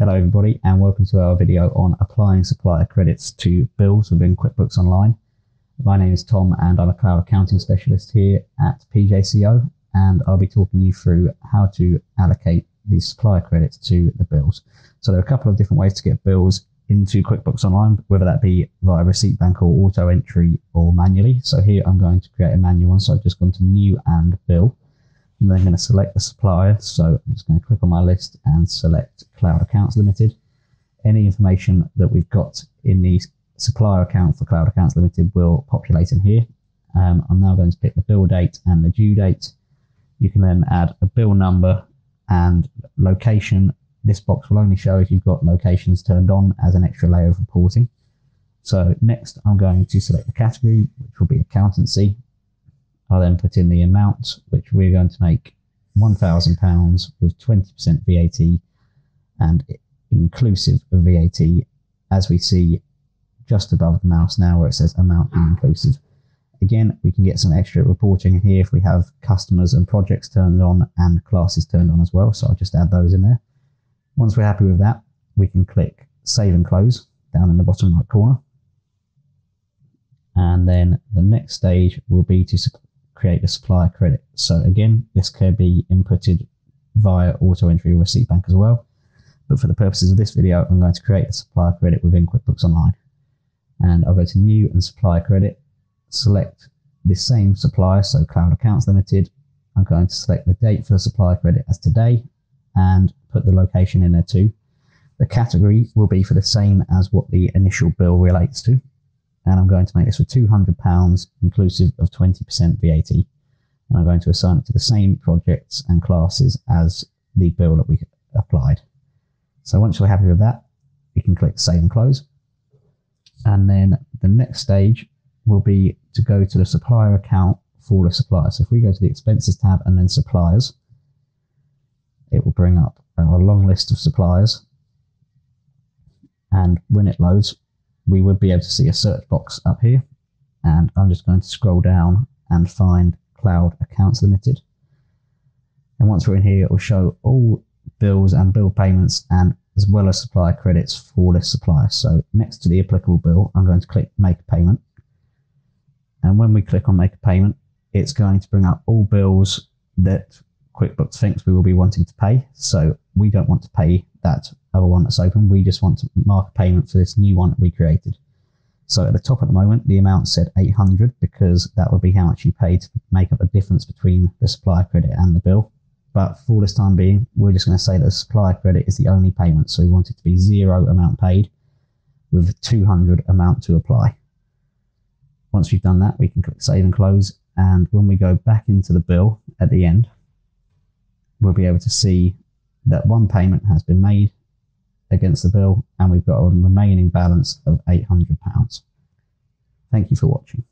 Hello everybody and welcome to our video on applying supplier credits to bills within QuickBooks Online. My name is Tom and I'm a cloud accounting specialist here at PJCO and I'll be talking you through how to allocate these supplier credits to the bills. So there are a couple of different ways to get bills into QuickBooks Online, whether that be via receipt bank or auto entry or manually. So here I'm going to create a manual one. So I've just gone to new and bill I'm then going to select the supplier. So I'm just going to click on my list and select Cloud Accounts Limited. Any information that we've got in the supplier account for Cloud Accounts Limited will populate in here. Um, I'm now going to pick the bill date and the due date. You can then add a bill number and location. This box will only show if you've got locations turned on as an extra layer of reporting. So next I'm going to select the category, which will be accountancy. I'll then put in the amount, which we're going to make £1,000 with 20% VAT and inclusive of VAT, as we see just above the mouse now where it says amount inclusive. Again, we can get some extra reporting here if we have customers and projects turned on and classes turned on as well. So I'll just add those in there. Once we're happy with that, we can click save and close down in the bottom right corner. And then the next stage will be to create a supplier credit. So again, this can be inputted via auto entry or receipt bank as well. But for the purposes of this video, I'm going to create a supplier credit within QuickBooks Online. And I'll go to new and supplier credit, select the same supplier, so Cloud Accounts Limited. I'm going to select the date for the supplier credit as today and put the location in there too. The category will be for the same as what the initial bill relates to and I'm going to make this for £200 inclusive of 20% VAT. And I'm going to assign it to the same projects and classes as the bill that we applied. So once you're happy with that, you can click Save and Close. And then the next stage will be to go to the supplier account for the supplier. So if we go to the Expenses tab and then Suppliers, it will bring up a long list of suppliers. And when it loads, we would be able to see a search box up here. And I'm just going to scroll down and find Cloud Accounts Limited. And once we're in here, it will show all bills and bill payments and as well as supplier credits for this supplier. So next to the applicable bill, I'm going to click Make Payment. And when we click on Make a Payment, it's going to bring up all bills that QuickBooks thinks we will be wanting to pay. So we don't want to pay that other one that's open. We just want to mark a payment for this new one that we created. So at the top at the moment, the amount said 800 because that would be how much you paid to make up the difference between the supplier credit and the bill. But for this time being, we're just going to say that the supplier credit is the only payment. So we want it to be zero amount paid with 200 amount to apply. Once we've done that, we can click save and close. And when we go back into the bill at the end, we'll be able to see that one payment has been made against the bill and we've got a remaining balance of £800. Thank you for watching.